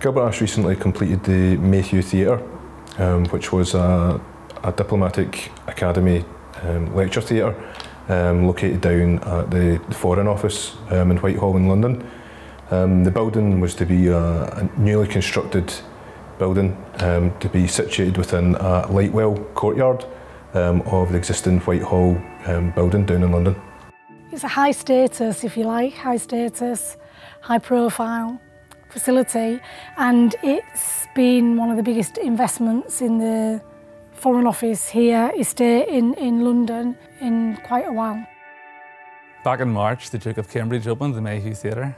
Gilbert recently completed the Mayhew Theatre, um, which was a, a diplomatic academy um, lecture theatre um, located down at the, the Foreign Office um, in Whitehall in London. Um, the building was to be a, a newly constructed building um, to be situated within a Lightwell courtyard of the existing Whitehall building down in London. It's a high status, if you like, high status, high profile facility, and it's been one of the biggest investments in the Foreign Office here, estate in, in London, in quite a while. Back in March, the Duke of Cambridge opened the Mayhew Theatre.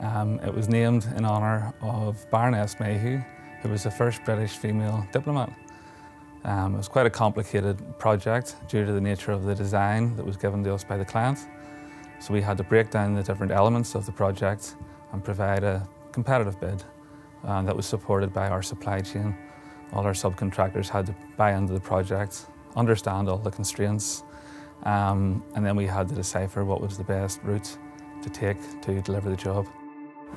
Um, it was named in honour of Baroness Mayhew, who was the first British female diplomat. Um, it was quite a complicated project due to the nature of the design that was given to us by the client. So we had to break down the different elements of the project and provide a competitive bid um, that was supported by our supply chain. All our subcontractors had to buy into the project, understand all the constraints, um, and then we had to decipher what was the best route to take to deliver the job.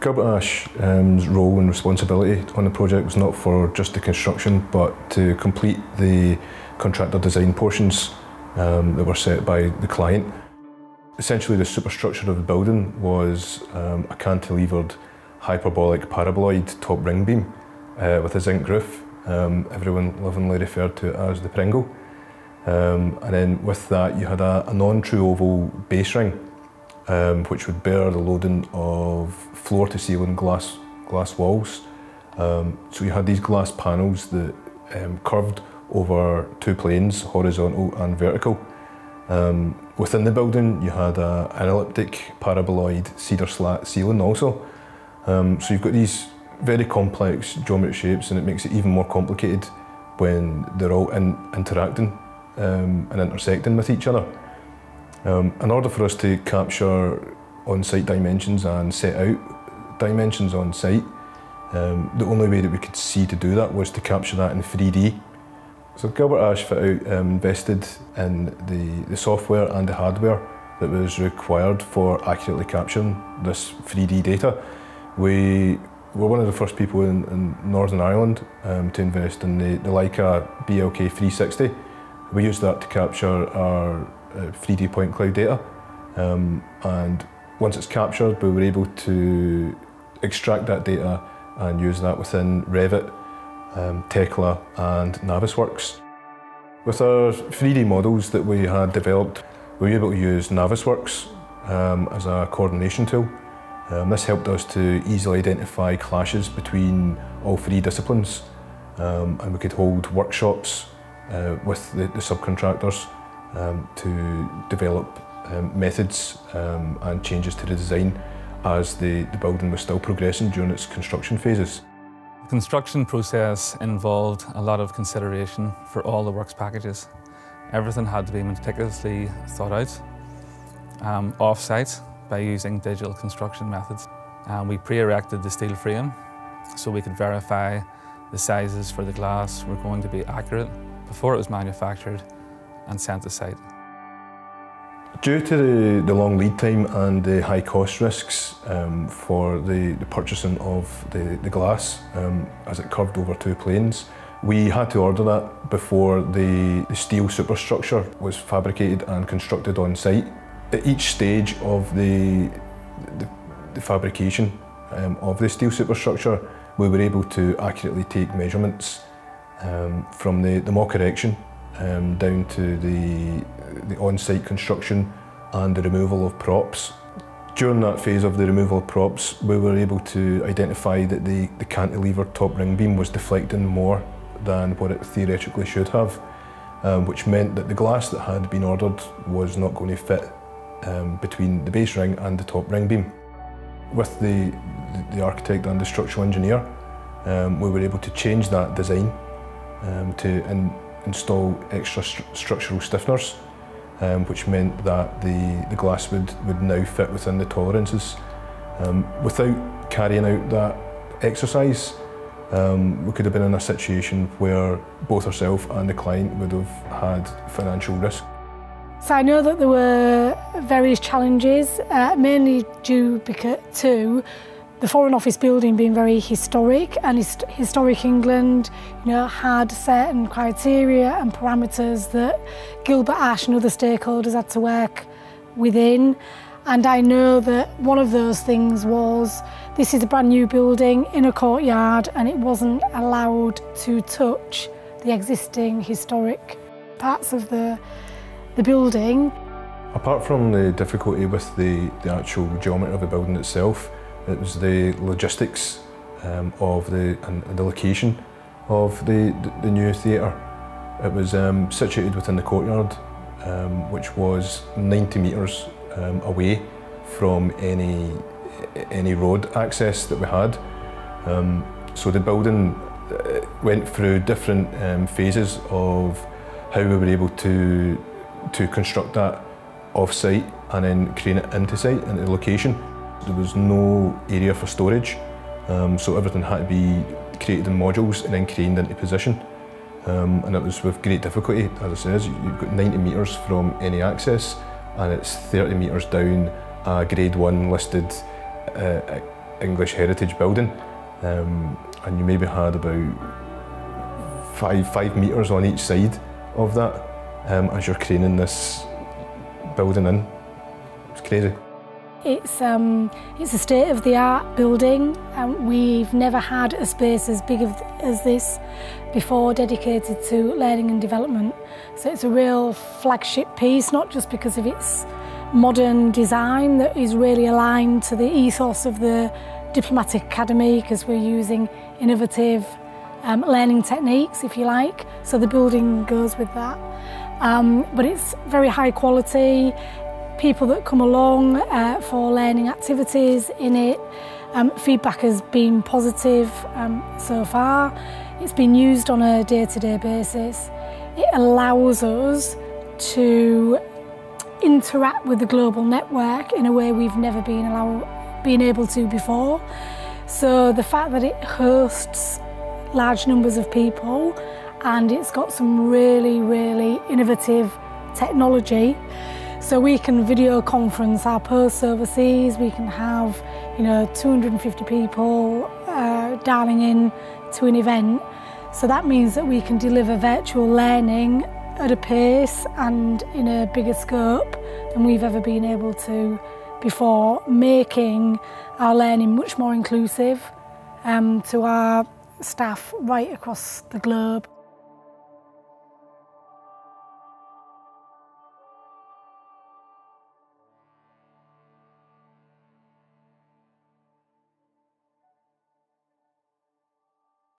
Gilbert Ash's um, role and responsibility on the project was not for just the construction, but to complete the contractor design portions um, that were set by the client. Essentially, the superstructure of the building was um, a cantilevered hyperbolic paraboloid top ring beam uh, with a zinc roof. Um, everyone lovingly referred to it as the Pringle. Um, and then with that, you had a, a non-true oval base ring um, which would bear the loading of floor to ceiling glass, glass walls. Um, so you had these glass panels that um, curved over two planes, horizontal and vertical. Um, within the building you had a, an elliptic paraboloid cedar slat ceiling also. Um, so you've got these very complex geometric shapes and it makes it even more complicated when they're all in, interacting um, and intersecting with each other. Um, in order for us to capture on-site dimensions and set out dimensions on site, um, the only way that we could see to do that was to capture that in 3D. So Gilbert Ash Fit Out um, invested in the, the software and the hardware that was required for accurately capturing this 3D data. We were one of the first people in, in Northern Ireland um, to invest in the, the Leica BLK 360. We used that to capture our 3D uh, point cloud data. Um, and once it's captured, we were able to extract that data and use that within Revit, um, Tekla and Navisworks. With our 3D models that we had developed, we were able to use Navisworks um, as a coordination tool. Um, this helped us to easily identify clashes between all three disciplines um, and we could hold workshops uh, with the, the subcontractors um, to develop um, methods um, and changes to the design as the, the building was still progressing during its construction phases. The construction process involved a lot of consideration for all the works packages. Everything had to be meticulously thought out, um, off-site by using digital construction methods. Um, we pre-erected the steel frame so we could verify the sizes for the glass were going to be accurate before it was manufactured and sent to site. Due to the, the long lead time and the high cost risks um, for the, the purchasing of the, the glass um, as it curved over two planes, we had to order that before the, the steel superstructure was fabricated and constructed on site. At each stage of the, the, the fabrication um, of the steel superstructure, we were able to accurately take measurements um, from the, the mock erection um, down to the, the on-site construction and the removal of props. During that phase of the removal of props, we were able to identify that the, the cantilever top ring beam was deflecting more than what it theoretically should have, um, which meant that the glass that had been ordered was not going to fit um, between the base ring and the top ring beam. With the, the, architect and the structural engineer, um, we were able to change that design um, to and install extra st structural stiffeners, um, which meant that the, the glass would, would now fit within the tolerances. Um, without carrying out that exercise, um, we could have been in a situation where both ourselves and the client would have had financial risk. So I know that there were various challenges, uh, mainly due to the Foreign Office building being very historic and hist historic England you know, had certain criteria and parameters that Gilbert Ash and other stakeholders had to work within. And I know that one of those things was this is a brand new building in a courtyard and it wasn't allowed to touch the existing historic parts of the, the building. Apart from the difficulty with the, the actual geometry of the building itself, it was the logistics um, of the and the location of the, the, new theatre. It was um, situated within the courtyard, um, which was 90 metres um, away from any any road access that we had. Um, so the building uh, went through different um, phases of how we were able to to construct that off-site and then crane it into site, into the location. There was no area for storage, um, so everything had to be created in modules and then craned into position. Um, and it was with great difficulty, as I said, you've got 90 metres from any access and it's 30 metres down a grade one listed uh, English heritage building. Um, and you maybe had about five, five metres on each side of that um, as you're craning this building in. It's crazy. It's, um, it's a state-of-the-art building and we've never had a space as big as this before dedicated to learning and development. So it's a real flagship piece, not just because of its modern design that is really aligned to the ethos of the Diplomatic Academy because we're using innovative um, learning techniques, if you like. So the building goes with that. Um, but it's very high quality. People that come along uh, for learning activities in it, um, feedback has been positive um, so far. It's been used on a day-to-day basis. It allows us to interact with the global network in a way we've never been allowed, been able to before. So the fact that it hosts large numbers of people and it's got some really, really innovative technology. So we can video conference our posts overseas, we can have, you know, 250 people uh, dialing in to an event. So that means that we can deliver virtual learning at a pace and in a bigger scope than we've ever been able to before, making our learning much more inclusive um, to our staff right across the globe.